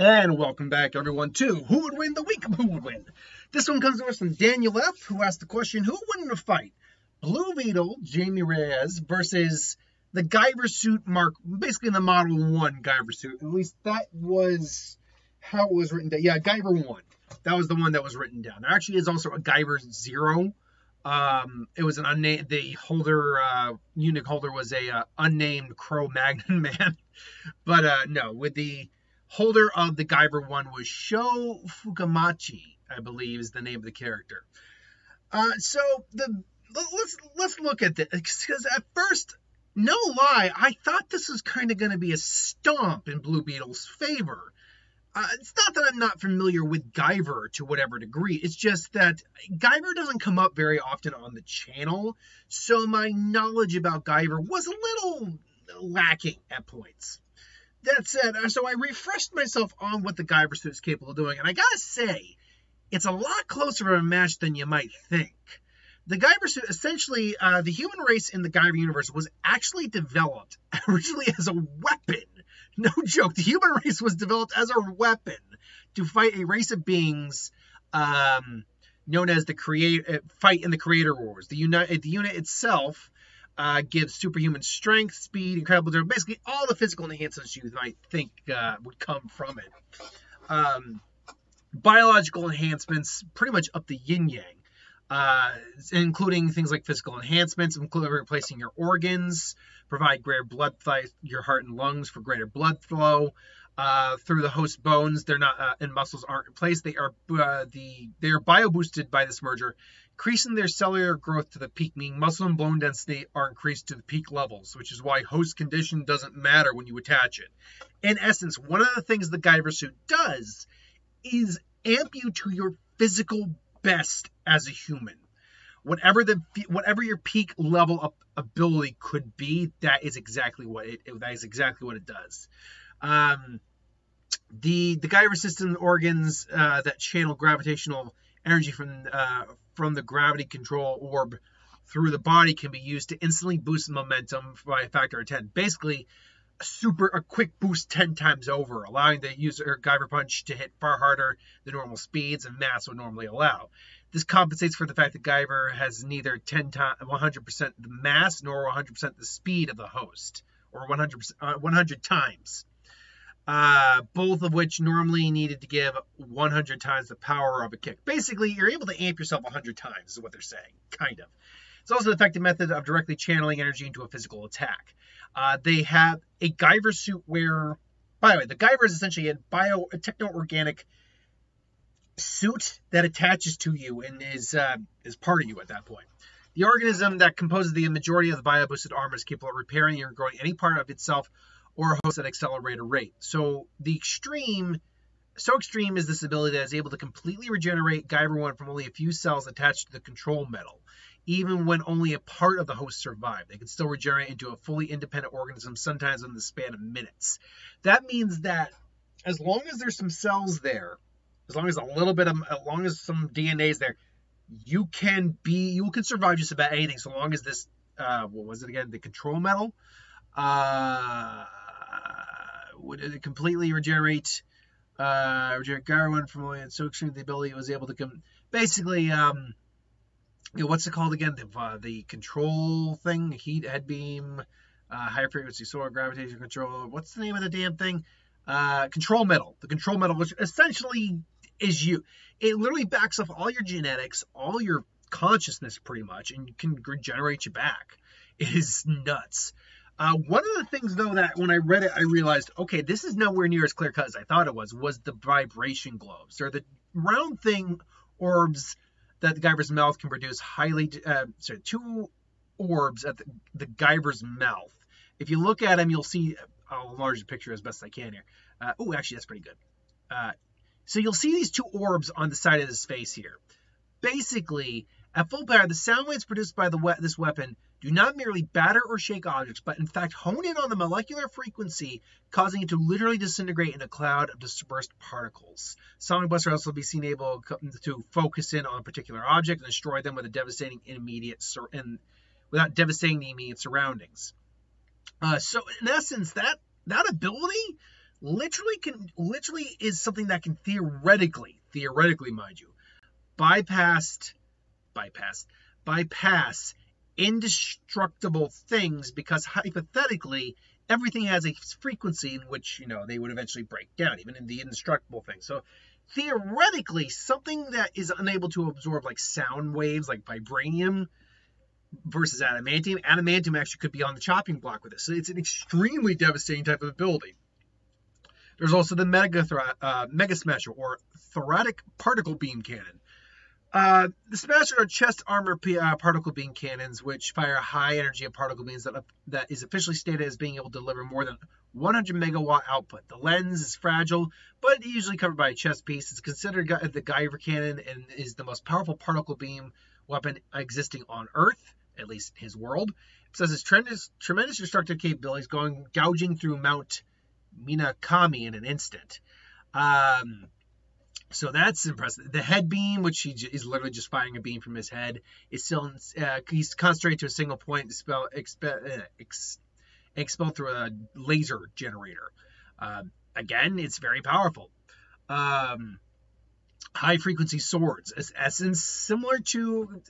And welcome back, everyone, to Who Would Win the Week Who Would Win. This one comes to us from Daniel F., who asked the question Who would win a fight? Blue Beetle, Jaime Reyes, versus the Guyver suit Mark, basically the Model 1 Guyver suit. At least that was how it was written down. Yeah, Guyver 1. That was the one that was written down. There actually is also a Guyver 0. Um, it was an unnamed, the holder, uh, unit holder was a uh, unnamed Cro-Magnon man. but uh, no, with the holder of the Guyver one was Sho Fukamachi, I believe is the name of the character. Uh, so the let's let's look at this because at first, no lie, I thought this was kind of going to be a stomp in Blue Beetle's favor. Uh, it's not that I'm not familiar with Guyver to whatever degree. It's just that Guyver doesn't come up very often on the channel, so my knowledge about Guyver was a little lacking at points that said, uh, so I refreshed myself on what the Guyver suit is capable of doing, and I gotta say, it's a lot closer of a match than you might think. The Guyver suit, essentially, uh, the human race in the Guyver universe was actually developed originally as a weapon. No joke, the human race was developed as a weapon to fight a race of beings um, known as the create uh, fight in the Creator Wars. The unit, the unit itself uh, gives superhuman strength, speed, incredible durability, basically all the physical enhancements you might think uh, would come from it. Um, biological enhancements, pretty much up the yin yang, uh, including things like physical enhancements, including replacing your organs, provide greater blood flow, your heart and lungs for greater blood flow. Uh, through the host bones, they're not uh, and muscles aren't replaced. They are uh, the they are bio boosted by this merger, increasing their cellular growth to the peak, meaning muscle and bone density are increased to the peak levels, which is why host condition doesn't matter when you attach it. In essence, one of the things the Guyver suit does is amp you to your physical best as a human. Whatever the whatever your peak level of ability could be, that is exactly what it that is exactly what it does. Um, the the Guyver system organs uh, that channel gravitational energy from uh, from the gravity control orb through the body can be used to instantly boost momentum by a factor of 10. Basically, a super a quick boost 10 times over, allowing the user Guyver punch to hit far harder than normal speeds and mass would normally allow. This compensates for the fact that Guyver has neither 10 times 100% the mass nor 100% the speed of the host, or 100 uh, 100 times uh, both of which normally needed to give 100 times the power of a kick. Basically, you're able to amp yourself 100 times, is what they're saying, kind of. It's also an effective method of directly channeling energy into a physical attack. Uh, they have a Guyver suit where, by the way, the Guyver is essentially a bio, a techno-organic suit that attaches to you and is uh, is part of you at that point. The organism that composes the majority of the bio boosted armor is capable of repairing or growing any part of itself or a host at accelerated rate. So the extreme, so extreme is this ability that is able to completely regenerate Guyver 1 from only a few cells attached to the control metal. Even when only a part of the host survive, they can still regenerate into a fully independent organism, sometimes in the span of minutes. That means that as long as there's some cells there, as long as a little bit of, as long as some DNA is there, you can be, you can survive just about anything, so long as this, uh, what was it again, the control metal, uh, would it completely regenerate uh, regenerate Guyver 1 from and so extreme the ability was able to come basically um you know, what's it called again? The uh, the control thing? Heat head beam uh, high frequency solar gravitation control what's the name of the damn thing? Uh, control metal. The control metal which essentially is you it literally backs up all your genetics all your consciousness pretty much and can regenerate you back. It is nuts uh, one of the things, though, that when I read it, I realized, okay, this is nowhere near as clear cut as I thought it was, was the vibration globes. They're the round thing orbs that the Guyver's mouth can produce highly, uh, sorry, two orbs at the, the Guyver's mouth. If you look at them, you'll see, I'll enlarge the picture as best I can here. Uh, oh, actually, that's pretty good. Uh, so you'll see these two orbs on the side of his face here. Basically, at full power, the sound waves produced by the we- this weapon do not merely batter or shake objects, but in fact hone in on the molecular frequency, causing it to literally disintegrate in a cloud of dispersed particles. Sonic Buster also be seen able to focus in on a particular object and destroy them with a devastating immediate and without devastating the immediate surroundings. Uh, so in essence, that that ability literally can literally is something that can theoretically, theoretically, mind you, bypass bypass bypass indestructible things because hypothetically everything has a frequency in which you know they would eventually break down even in the indestructible thing. So theoretically something that is unable to absorb like sound waves like vibranium versus adamantium adamantium actually could be on the chopping block with this. So it's an extremely devastating type of ability. There's also the mega, uh, mega smasher or thoracic particle beam cannon uh, the Smasher are chest armor uh, particle beam cannons, which fire high energy of particle beams that, that is officially stated as being able to deliver more than 100 megawatt output. The lens is fragile, but usually covered by a chest piece. It's considered the Guyver cannon and is the most powerful particle beam weapon existing on Earth, at least his world. It says its tremendous, tremendous destructive capabilities, going gouging through Mount Minakami in an instant. Um, so that's impressive. The head beam, which he is literally just firing a beam from his head, is still uh, he's concentrated to a single point, expel, expel, uh, ex, expelled through a laser generator. Uh, again, it's very powerful. Um, high frequency swords, as essence similar to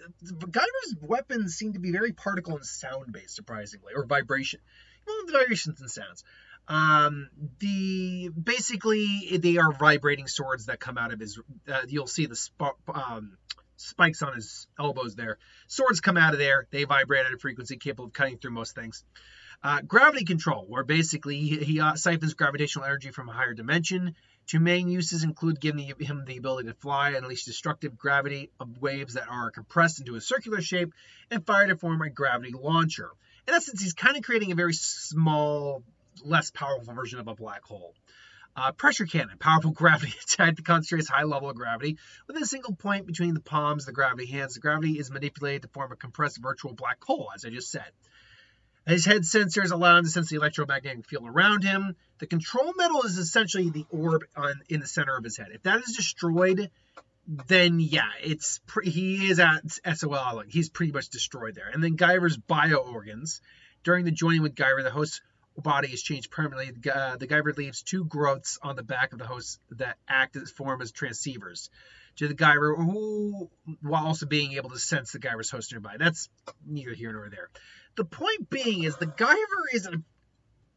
Guyver's weapons seem to be very particle and sound based, surprisingly, or vibration. Well, the vibrations and sounds. Um, the basically they are vibrating swords that come out of his. Uh, you'll see the sp- um, spikes on his elbows there. Swords come out of there. They vibrate at a frequency capable of cutting through most things. Uh, gravity control, where basically he, he uh, siphons gravitational energy from a higher dimension. Two main uses include giving him the ability to fly and unleash destructive gravity of waves that are compressed into a circular shape and fired to form a gravity launcher. In essence, he's kind of creating a very small less powerful version of a black hole. Uh, pressure cannon, powerful gravity attack that concentrates high level of gravity. Within a single point between the palms, the gravity hands, the gravity is manipulated to form a compressed virtual black hole, as I just said. His head sensors allow him to sense the electromagnetic field around him. The control metal is essentially the orb on, in the center of his head. If that is destroyed, then yeah, it's pre- he is at SOL. He's pretty much destroyed there. And then Guyver's bio organs. During the joining with Guyver, the host body is changed permanently, uh, the Guyver leaves two growths on the back of the host that act as form as transceivers to the Guyver, who, while also being able to sense the Guyver's host nearby. That's neither here nor there. The point being is the Guyver is a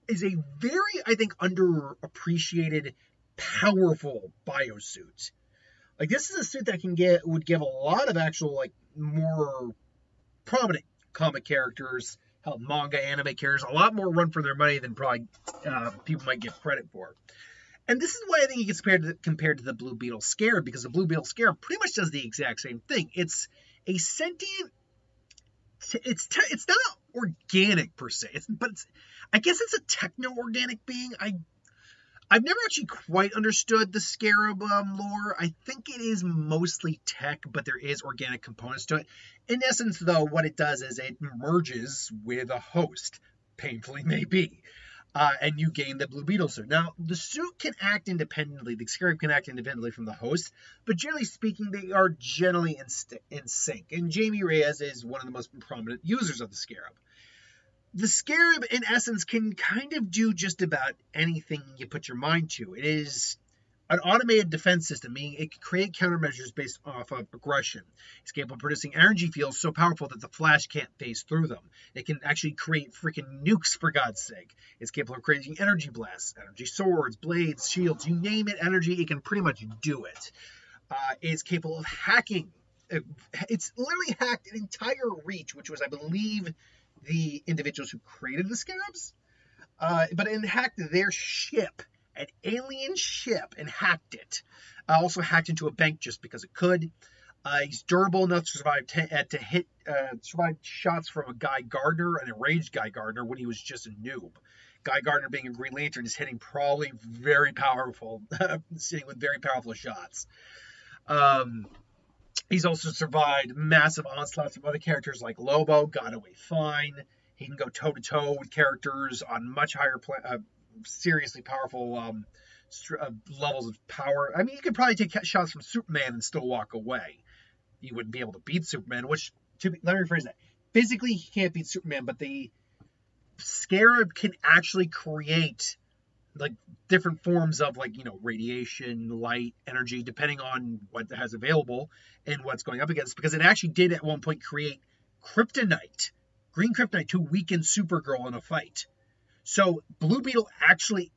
is a very, I think, underappreciated, powerful biosuit. Like this is a suit that can get would give a lot of actual like more prominent comic characters hell, manga, anime characters, a lot more run for their money than probably uh, people might give credit for. And this is why I think he gets compared to, compared to the Blue Beetle Scarab, because the Blue Beetle Scarab pretty much does the exact same thing. It's a sentient. It's it's not organic per se. It's but it's, I guess it's a techno organic being. I I've never actually quite understood the Scarab um, lore. I think it is mostly tech, but there is organic components to it. In essence, though, what it does is it merges with a host, painfully maybe, uh, and you gain the Blue Beetle suit. Now, the suit can act independently. The Scarab can act independently from the host, but generally speaking, they are generally in, in sync. And Jaime Reyes is one of the most prominent users of the Scarab the Scarab, in essence, can kind of do just about anything you put your mind to. It is an automated defense system, meaning it can create countermeasures based off of aggression. It's capable of producing energy fields so powerful that the Flash can't phase through them. It can actually create freaking nukes, for God's sake. It's capable of creating energy blasts, energy swords, blades, shields, you name it, energy, it can pretty much do it. Uh, it's capable of hacking. It's literally hacked an entire reach, which was, I believe, the individuals who created the scarabs, uh, but it hacked their ship, an alien ship, and hacked it. Uh, also hacked into a bank just because it could. Uh, he's durable enough to survive te- uh, to hit uh, survive shots from a Guy Gardner, an enraged Guy Gardner, when he was just a noob. Guy Gardner, being a Green Lantern, is hitting probably very powerful, sitting with very powerful shots. Um, He's also survived massive onslaughts from other characters like Lobo, got away fine. He can go toe to toe with characters on much higher, pla- uh, seriously powerful um, st- uh, levels of power. I mean, you could probably take shots from Superman and still walk away. You wouldn't be able to beat Superman, which, to be, let me rephrase that. Physically, he can't beat Superman, but the Scarab can actually create like different forms of like you know radiation, light, energy, depending on what has available and what's going up against. Because it actually did at one point create kryptonite, green kryptonite, to weaken Supergirl in a fight. So Blue Beetle actually,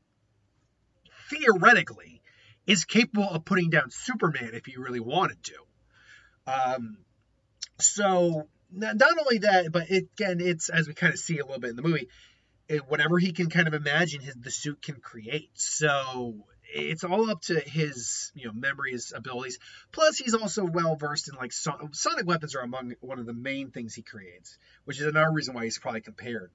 theoretically, is capable of putting down Superman if he really wanted to. Um, so not, not only that, but it, again, it's as we kind of see a little bit in the movie, it, whatever he can kind of imagine, his the suit can create. So it's all up to his you know memories abilities plus he's also well versed in like son- sonic weapons are among one of the main things he creates which is another reason why he's probably compared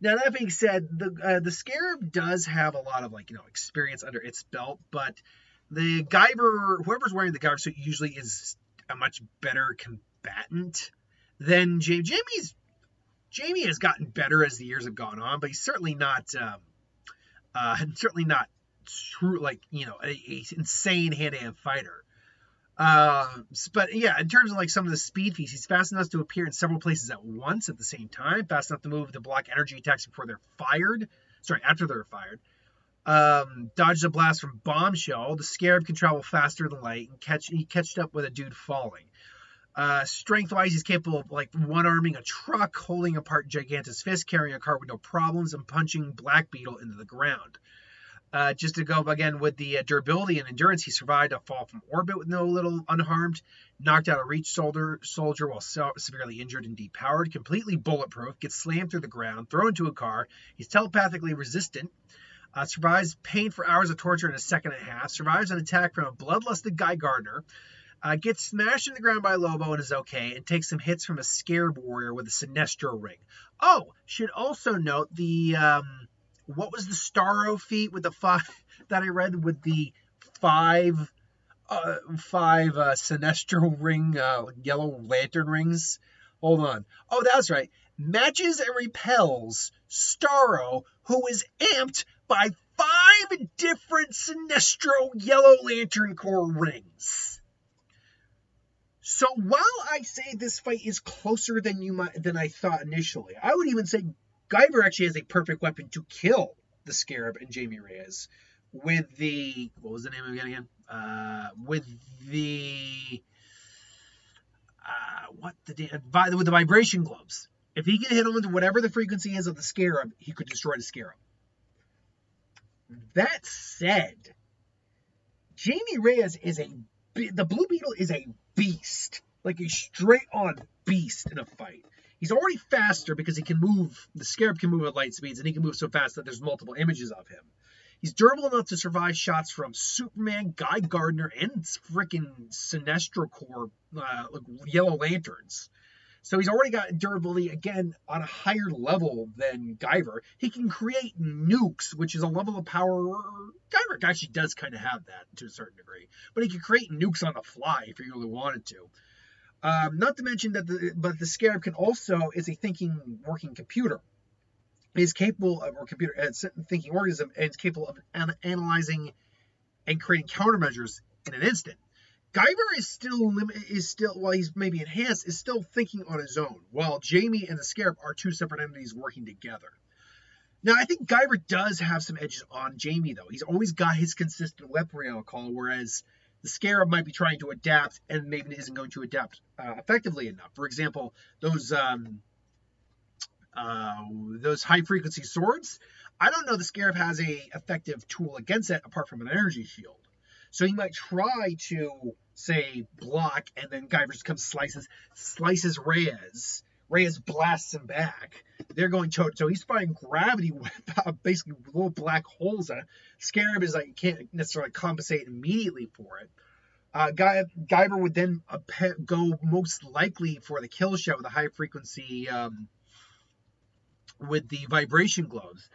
now that being said the uh, the scarab does have a lot of like you know experience under its belt but the Guyver, whoever's wearing the Guyver suit usually is a much better combatant than Jaime. Jaime's Jaime has gotten better as the years have gone on, but he's certainly not um, uh, certainly not true like you know a, a insane hand-to-hand fighter. Uh, but yeah, in terms of like some of the speed feats, he's fast enough to appear in several places at once at the same time, fast enough to move to block energy attacks before they're fired. Sorry, after they're fired. Um, dodges a blast from Bombshell. The Scarab can travel faster than light and catch. He catched up with a dude falling. Uh, strength-wise, he's capable of like one-arming a truck, holding apart Giganta's fist, carrying a car with no problems, and punching Black Beetle into the ground. Uh, just to go again with the uh, durability and endurance, he survived a fall from orbit with no little unharmed, knocked out a reach soldier, soldier while severely injured and depowered, completely bulletproof, gets slammed through the ground, thrown into a car. He's telepathically resistant, uh, survives pain for hours of torture in a second and a half, survives an attack from a bloodlusted Guy Gardner, uh, gets smashed in the ground by Lobo and is okay, and takes some hits from a scared warrior with a Sinestro ring. Oh, should also note the um, what was the Starro feat with the five that I read with the five uh, five uh, Sinestro ring uh, yellow lantern rings. Hold on. Oh, that's right. Matches and repels Starro, who is amped by five different Sinestro Yellow Lantern Corps rings. So while I say this fight is closer than you might than I thought initially, I would even say Guyver actually has a perfect weapon to kill the Scarab and Jaime Reyes with the what was the name of it again? Uh, with the uh, what the with the vibration globes. If he can hit on to whatever the frequency is of the Scarab, he could destroy the Scarab. That said, Jaime Reyes is a the Blue Beetle is a beast, like a straight on beast in a fight. He's already faster because he can move. The Scarab can move at light speeds, and he can move so fast that there's multiple images of him. He's durable enough to survive shots from Superman, Guy Gardner, and freaking Sinestro Corps uh, Yellow Lanterns. So he's already got durability again on a higher level than Guyver. He can create nukes, which is a level of power. Guyver actually does kind of have that to a certain degree, but he can create nukes on the fly if he really wanted to. Um, not to mention that the but the Scarab can also is a thinking working computer. Is capable of or computer thinking organism and is capable of an, analyzing and creating countermeasures in an instant. Guyver is still is still while he's maybe enhanced is still thinking on his own, while Jaime and the Scarab are two separate entities working together. Now I think Guyver does have some edges on Jaime though. He's always got his consistent weaponry on call, whereas the Scarab might be trying to adapt and maybe isn't going to adapt uh, effectively enough. For example, those um, uh, those high frequency swords. I don't know the Scarab has a effective tool against it apart from an energy shield. So he might try to say block, and then Guyver just comes slices slices Reyes. Reyes blasts him back. They're going toe to. He's firing gravity, basically little black holes. At Scarab is like you can't necessarily compensate immediately for it. Uh, Guy, Guyver would then go most likely for the kill shot with a high frequency um, with the vibration globes.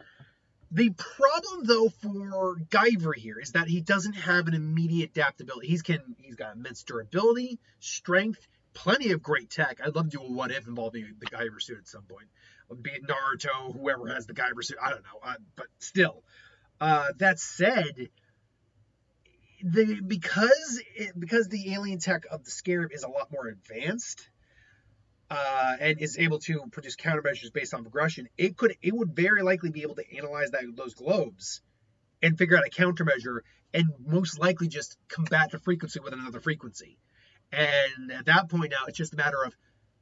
The problem, though, for Guyver here is that he doesn't have an immediate adaptability. He's can he's got immense durability, strength, plenty of great tech. I'd love to do a what if involving the Guyver suit at some point, be it Naruto, whoever has the Guyver suit. I don't know, uh, but still. Uh, that said, the because it, because the alien tech of the Scarab is a lot more advanced, uh, and is able to produce countermeasures based on aggression, it could it would very likely be able to analyze that those globes and figure out a countermeasure and most likely just combat the frequency with another frequency. And at that point now, it's just a matter of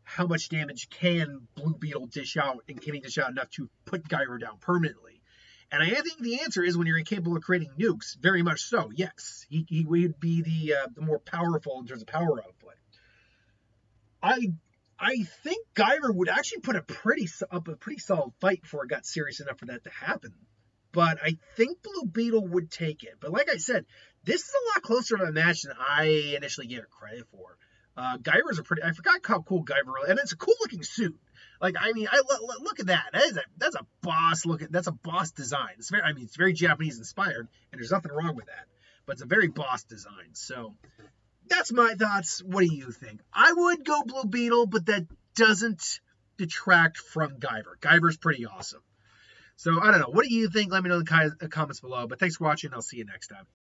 how much damage can Blue Beetle dish out, and can he dish out enough to put Guyver down permanently? And I think the answer is when you're incapable of creating nukes, very much so. Yes, he, he would be the uh, the more powerful in terms of power output. I I think Guyver would actually put a pretty up a pretty solid fight before it got serious enough for that to happen. But I think Blue Beetle would take it. But like I said, this is a lot closer to a match than I initially gave it credit for. Uh, Guyver's a pretty. I forgot how cool Guyver, is, and it's a cool looking suit. Like I mean, I look at that. That is a that's a boss looking. That's a boss design. It's very. I mean, it's very Japanese inspired, and there's nothing wrong with that. But it's a very boss design. So that's my thoughts. What do you think? I would go Blue Beetle, but that doesn't detract from Guyver. Guyver's pretty awesome. So I don't know. What do you think? Let me know in the comments below. But thanks for watching. I'll see you next time.